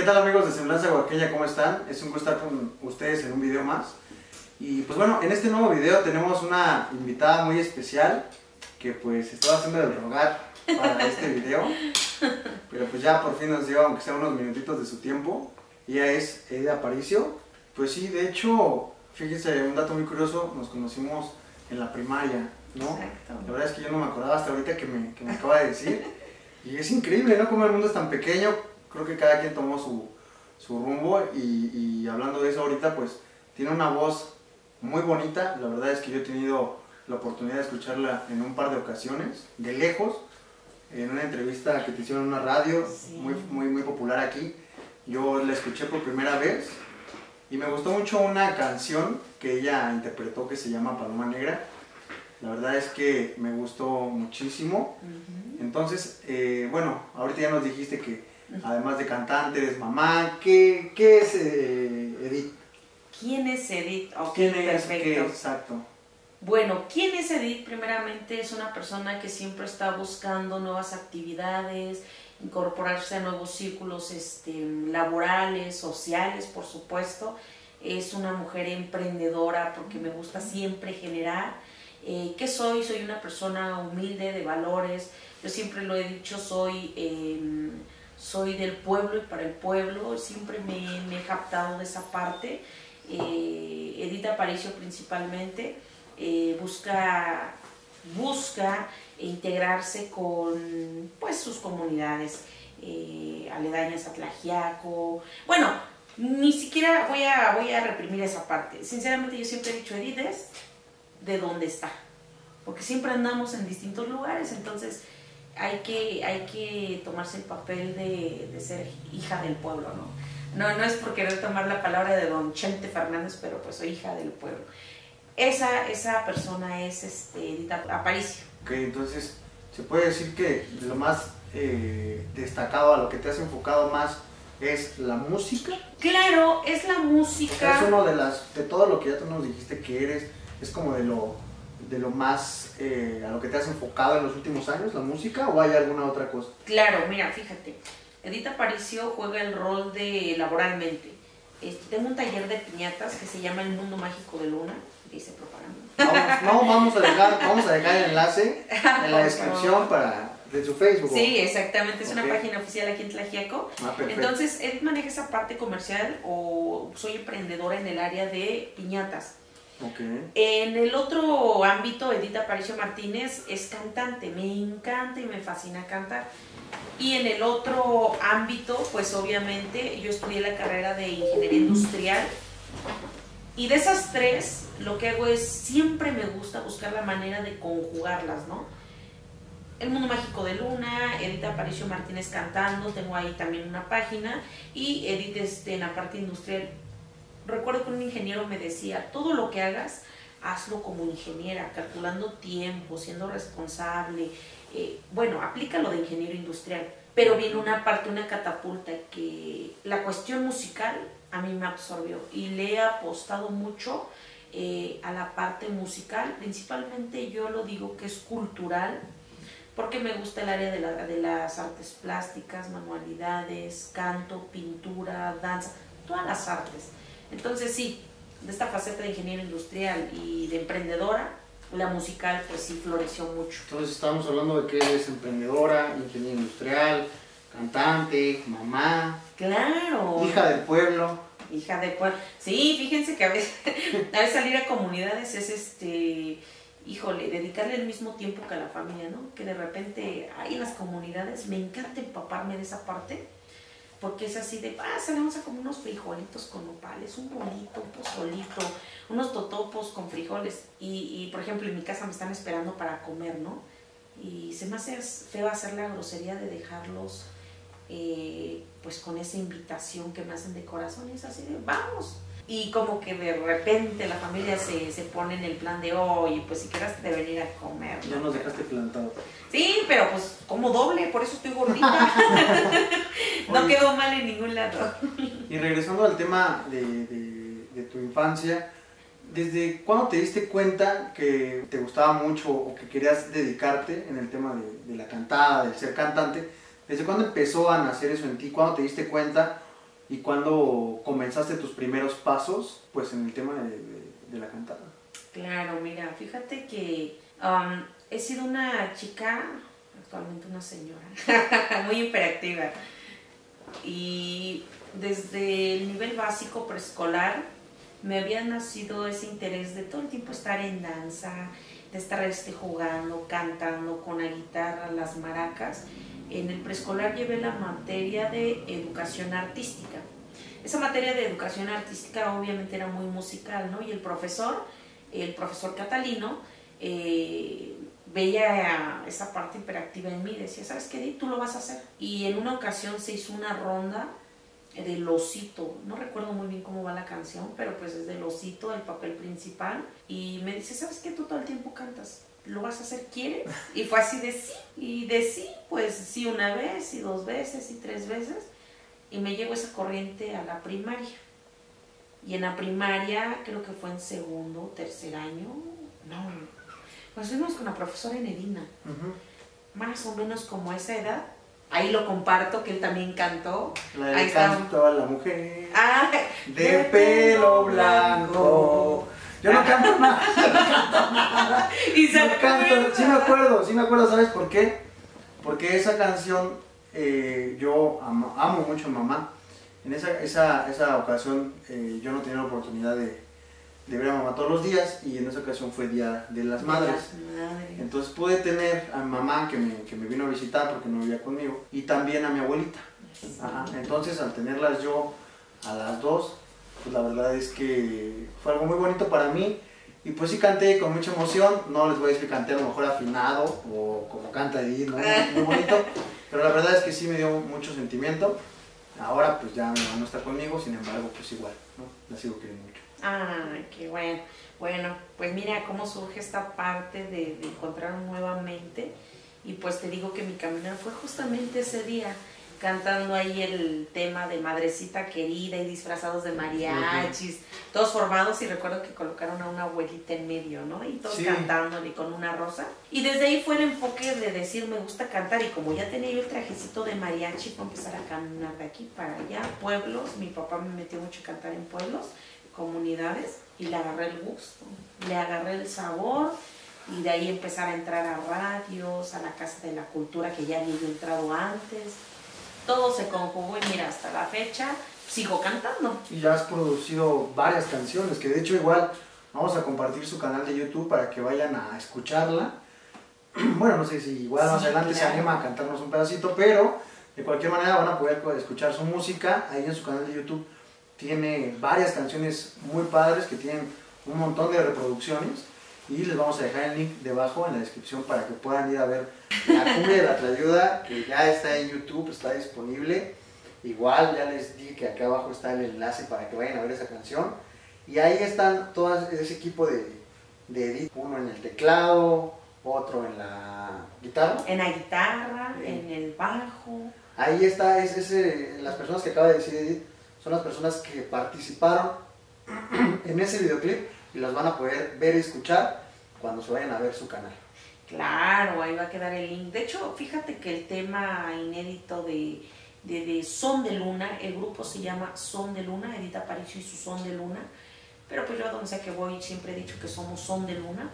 ¿Qué tal amigos de Semblanza Huaqueña? ¿Cómo están? Es un gusto estar con ustedes en un video más. Y pues bueno, en este nuevo video tenemos una invitada muy especial que pues estaba haciendo el rogar para este video. Pero pues ya por fin nos dio, aunque sea unos minutitos de su tiempo. Ella es Edith Aparicio. Pues sí, de hecho, fíjense, un dato muy curioso, nos conocimos en la primaria, ¿no? Exacto. La verdad es que yo no me acordaba hasta ahorita que me, que me acaba de decir. Y es increíble, ¿no? Como el mundo es tan pequeño, creo que cada quien tomó su, su rumbo y, y hablando de eso ahorita, pues tiene una voz muy bonita. La verdad es que yo he tenido la oportunidad de escucharla en un par de ocasiones, de lejos, en una entrevista que te hicieron en una radio Sí. muy, muy, muy popular aquí. Yo la escuché por primera vez y me gustó mucho una canción que ella interpretó que se llama Paloma Negra. La verdad es que me gustó muchísimo. Ujú. Entonces, eh, bueno, ahorita ya nos dijiste que además de cantante eres mamá. ¿Qué, qué es eh, Edith? ¿Quién es Edith? ¿Quién es? perfecto. ¿Qué? Exacto. Bueno, ¿quién es Edith? Primeramente es una persona que siempre está buscando nuevas actividades, incorporarse a nuevos círculos este, laborales, sociales, por supuesto. Es una mujer emprendedora porque me gusta siempre generar. Eh, ¿Qué soy? Soy una persona humilde, de valores. Yo siempre lo he dicho, soy, eh, soy del pueblo y para el pueblo. Siempre me, he captado de esa parte. Eh, Edith Aparicio principalmente eh, busca, busca integrarse con pues, sus comunidades eh, aledañas a. Bueno, ni siquiera voy a, voy a reprimir esa parte. Sinceramente yo siempre he dicho, Edith es de dónde está. Porque siempre andamos en distintos lugares, entonces hay que, hay que tomarse el papel de, de ser hija del pueblo, ¿no? No, no es por querer tomar la palabra de don Chente Fernández, pero pues soy hija del pueblo. Esa, esa persona es este, Edith Aparicio. Ok, entonces, se puede decir que lo más eh, destacado, a lo que te has enfocado más, es la música. Claro, es la O sea, música. es uno de las, de todo lo que ya tú nos dijiste que eres, es como de lo, de lo más, eh, a lo que te has enfocado en los últimos años, la música, o hay alguna otra cosa. Claro, mira, fíjate. Edith Aparicio juega el rol de laboralmente. Este, tengo un taller de piñatas que se llama El Mundo Mágico de Luna, dice propaganda. Vamos, no, vamos a dejar, vamos a dejar el enlace en la descripción para, de su Facebook. Sí, exactamente, es una página oficial aquí en Tlajiaco. Ah. Entonces, él maneja esa parte comercial o soy emprendedora en el área de piñatas. En el otro ámbito, Edith Aparicio Martínez es cantante, me encanta y me fascina cantar. Y en el otro ámbito, pues obviamente yo estudié la carrera de ingeniería industrial. Y de esas tres, lo que hago es, siempre me gusta buscar la manera de conjugarlas, ¿no? El Mundo Mágico de Luna, Edith Aparicio Martínez cantando, tengo ahí también una página, y Edith este, en la parte industrial. Recuerdo que un ingeniero me decía, todo lo que hagas, hazlo como ingeniera, calculando tiempo, siendo responsable. Eh, bueno, aplícalo de ingeniero industrial, pero viene una parte, una catapulta, que la cuestión musical a mí me absorbió y le he apostado mucho eh, a la parte musical, principalmente yo lo digo que es cultural, porque me gusta el área de, la- de las artes plásticas, manualidades, canto, pintura, danza, todas las artes. Entonces sí, de esta faceta de ingeniero industrial y de emprendedora, la musical pues sí floreció mucho. Entonces estamos hablando de que eres emprendedora, ingeniera industrial, cantante, mamá, Claro. hija del pueblo. Hija de pueblo. Sí, fíjense que a veces, a veces salir a comunidades es este, híjole, dedicarle el mismo tiempo que a la familia, ¿no? Que de repente ahí en las comunidades me encanta empaparme de esa parte, porque es así de, ah, salimos a comer unos frijolitos con nopales, un bolito, un pozolito, unos totopos con frijoles. Y, y, por ejemplo, en mi casa me están esperando para comer, ¿no? Y se me hace feo hacer la grosería de dejarlos eh, pues con esa invitación que me hacen de corazón y es así de vamos. Y como que de repente la familia se, se pone en el plan de, oye, pues si quieras de venir a comer. Ya ¿no?". nos dejaste plantado. Sí, pero pues como doble, por eso estoy gordita. no Oye. quedó mal en ningún lado. Y regresando al tema de, de- de tu infancia, ¿desde cuándo te diste cuenta que te gustaba mucho o que querías dedicarte en el tema de, de la cantada, del ser cantante? ¿Desde cuándo empezó a nacer eso en ti? ¿Cuándo te diste cuenta y cuándo comenzaste tus primeros pasos pues en el tema de, la cantada. Claro, mira, fíjate que um, he sido una chica, actualmente una señora, muy hiperactiva. Y desde el nivel básico preescolar me había nacido ese interés de todo el tiempo estar en danza, de estar este, jugando, cantando con la guitarra, las maracas. En el preescolar llevé la materia de educación artística. Esa materia de educación artística obviamente era muy musical, ¿no? Y el profesor, el profesor Catalino, eh, veía esa parte hiperactiva en mí, decía, ¿sabes qué? Tú lo vas a hacer. Y en una ocasión se hizo una ronda del osito, no recuerdo muy bien cómo va la canción, pero pues es del osito el papel principal. Y me dice, ¿sabes qué? Tú todo el tiempo cantas. ¿Lo vas a hacer? ¿Quieres? Y fue así de sí. Y de sí, pues sí una vez, y dos veces, y tres veces. Y me llegó esa corriente a la primaria. Y en la primaria, creo que fue en segundo, tercer año, no, pues fuimos con la profesora Enedina, más o menos como esa edad. Ahí lo comparto, que él también cantó. La de Ahí canto a la mujer ah, de, pelo blanco. Yo no canto nada. Y se no canto, sí me acuerdo, sí me acuerdo, ¿sabes por qué? Porque esa canción eh, yo amo, mucho a mamá. En esa, esa, esa ocasión eh, yo no tenía la oportunidad de ver a mamá todos los días y en esa ocasión fue Día de las Madres. Entonces pude tener a mi mamá que me, que me, vino a visitar porque no vivía conmigo y también a mi abuelita. Entonces al tenerlas yo a las dos, pues la verdad es que fue algo muy bonito para mí y pues sí canté con mucha emoción, no les voy a decir que canté a lo mejor afinado o como canta Edith, ¿no? muy bonito, pero la verdad es que sí me dio mucho sentimiento. Ahora pues ya mi mamá no está conmigo, sin embargo pues igual, ¿no? La sigo queriendo mucho. Ay, qué bueno. Bueno, pues mira cómo surge esta parte de, de encontrar nuevamente. Y pues te digo que mi camino fue justamente ese día cantando ahí el tema de Madrecita Querida y disfrazados de mariachis, todos formados y recuerdo que colocaron a una abuelita en medio, ¿no? Y todos cantándole con una rosa. Y desde ahí fue el enfoque de decir, me gusta cantar y como ya tenía yo el trajecito de mariachi, fue empezar a caminar de aquí para allá, pueblos, mi papá me metió mucho a cantar en pueblos comunidades y le agarré el gusto, le agarré el sabor y de ahí empezar a entrar a radios, a la Casa de la Cultura que ya había entrado antes. Todo se conjugó y mira, hasta la fecha sigo cantando. Y ya has producido varias canciones, que de hecho igual vamos a compartir su canal de YouTube para que vayan a escucharla. Bueno, no sé si igual más adelante se anima a cantarnos un pedacito, pero de cualquier manera van a poder escuchar su música ahí en su canal de YouTube tiene varias canciones muy padres que tienen un montón de reproducciones y les vamos a dejar el link debajo en la descripción para que puedan ir a ver la cumbia de la Tlayuda que ya está en YouTube, está disponible. Igual ya les dije que acá abajo está el enlace para que vayan a ver esa canción. Y ahí están todo ese equipo de, de edit, uno en el teclado, otro en la guitarra. En la guitarra, en el bajo. Ahí está, es, ese, las personas que acaba de decir Edith son las personas que participaron en ese videoclip y las van a poder ver y escuchar cuando se vayan a ver su canal. Claro, ahí va a quedar el link. De hecho, fíjate que el tema inédito de, de, Son de Luna, el grupo se llama Son de Luna, Edita Aparicio y su Son de Luna, pero pues yo a donde sea que voy siempre he dicho que somos Son de Luna.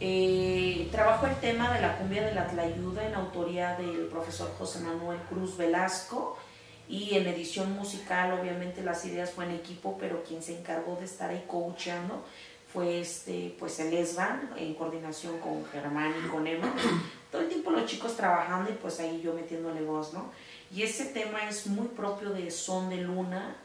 Eh, trabajo el tema de la cumbia de la Tlayuda en autoría del profesor José Manuel Cruz Velasco y en edición musical obviamente las ideas fue en equipo, pero quien se encargó de estar ahí coachando fue este, pues el ESBAN en coordinación con Germán y con Emma. Todo el tiempo los chicos trabajando y pues ahí yo metiéndole voz, ¿no? Y ese tema es muy propio de Son de Luna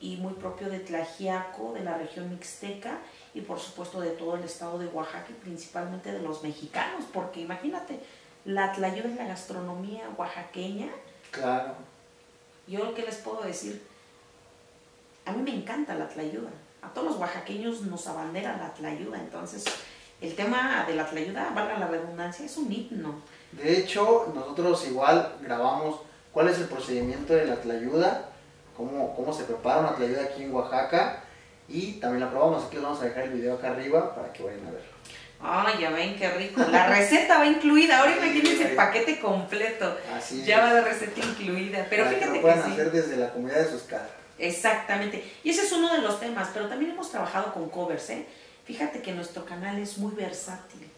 y muy propio de Tlajiaco, de la región mixteca y por supuesto de todo el estado de Oaxaca y principalmente de los mexicanos, porque imagínate, la tlayuda es la gastronomía oaxaqueña. Claro yo lo que les puedo decir, a mí me encanta la tlayuda. A todos los oaxaqueños nos abandera la tlayuda. Entonces, el tema de la tlayuda, valga la redundancia, es un himno. De hecho, nosotros igual grabamos cuál es el procedimiento de la tlayuda, cómo, cómo se prepara una tlayuda aquí en Oaxaca y también la probamos. Aquí les vamos a dejar el video acá arriba para que vayan a ver. Ay, ya ven qué rico. La receta va incluida. Ahora imagínense el paquete completo. Así Ya va de receta incluida. Pero Para que fíjate lo que puedan sí. hacer desde la comunidad de sus casas. Exactamente. Y ese es uno de los temas, pero también hemos trabajado con covers, ¿eh? Fíjate que nuestro canal es muy versátil.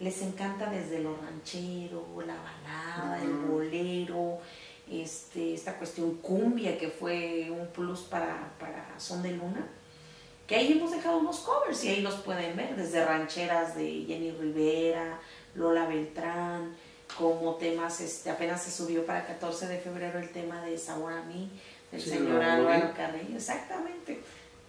Les encanta desde lo ranchero, la balada, el bolero, este, esta cuestión cumbia que fue un plus para, para Son de Luna. Que ahí hemos dejado unos covers y ahí los pueden ver, desde rancheras de Jenny Rivera, Lola Beltrán, como temas, este, apenas se subió para 14 de febrero el tema de Sabor a mí, del Sí, señor Álvaro. Carrillo, exactamente.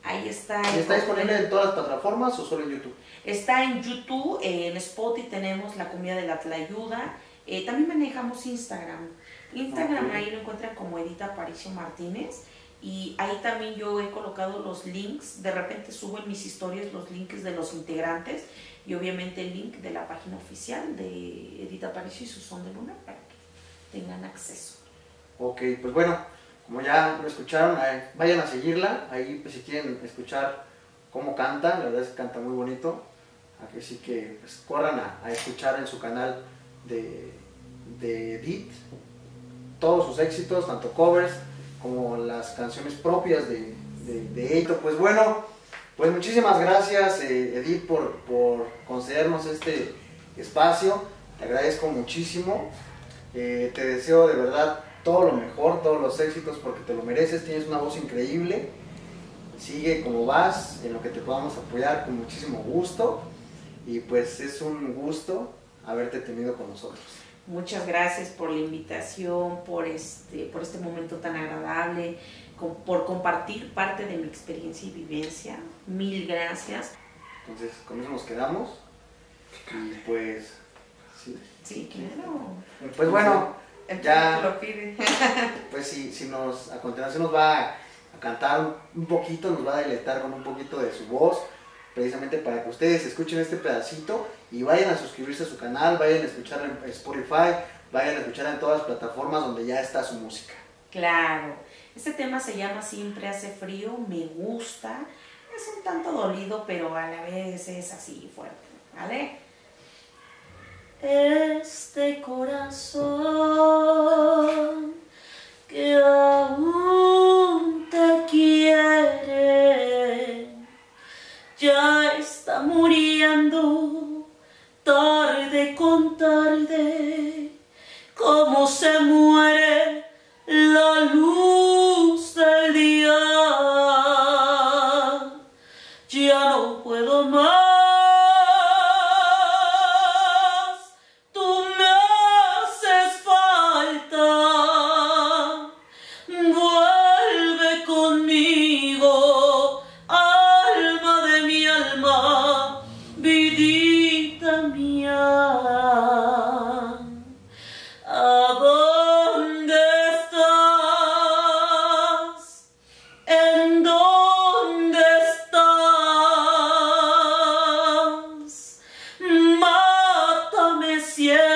Ahí está. ¿Y ¿Está disponible en todas las plataformas o solo en YouTube? Está en YouTube, eh, en Spotify tenemos la comida de la Tlayuda. Eh, también manejamos Instagram. Instagram ahí lo encuentran como Edita Aparicio Martínez. Y ahí también yo he colocado los links. De repente subo en mis historias los links de los integrantes y obviamente el link de la página oficial de Edita Aparicio y su son de luna para que tengan acceso. Ok, pues bueno, como ya lo escucharon, eh, vayan a seguirla. Ahí, pues, si quieren escuchar cómo canta, la verdad es que canta muy bonito. Así que pues, corran a, a escuchar en su canal de, de Edith todos sus éxitos, tanto covers como las canciones propias de, de, ella. Pues bueno, pues muchísimas gracias eh, Edith por, por concedernos este espacio. Te agradezco muchísimo. Eh, te deseo de verdad todo lo mejor, todos los éxitos porque te lo mereces. Tienes una voz increíble. Sigue como vas, en lo que te podamos apoyar con muchísimo gusto. Y pues es un gusto haberte tenido con nosotros. Muchas gracias por la invitación, por este, por este momento tan agradable, con- por compartir parte de mi experiencia y vivencia. Mil gracias. Entonces, con eso nos quedamos. Y pues, sí. Sí, claro. Pues bueno, Ya. público lo pide. pues si, si nos, a continuación nos va a, a cantar un poquito, nos va a deleitar con un poquito de su voz, precisamente para que ustedes escuchen este pedacito y vayan a suscribirse a su canal, vayan a escuchar en Spotify, vayan a escuchar en todas las plataformas donde ya está su música. Claro. Este tema se llama Siempre hace frío, me gusta. Es un tanto dolido, pero a la vez es así fuerte, ¿vale? Este corazón que aún Yeah.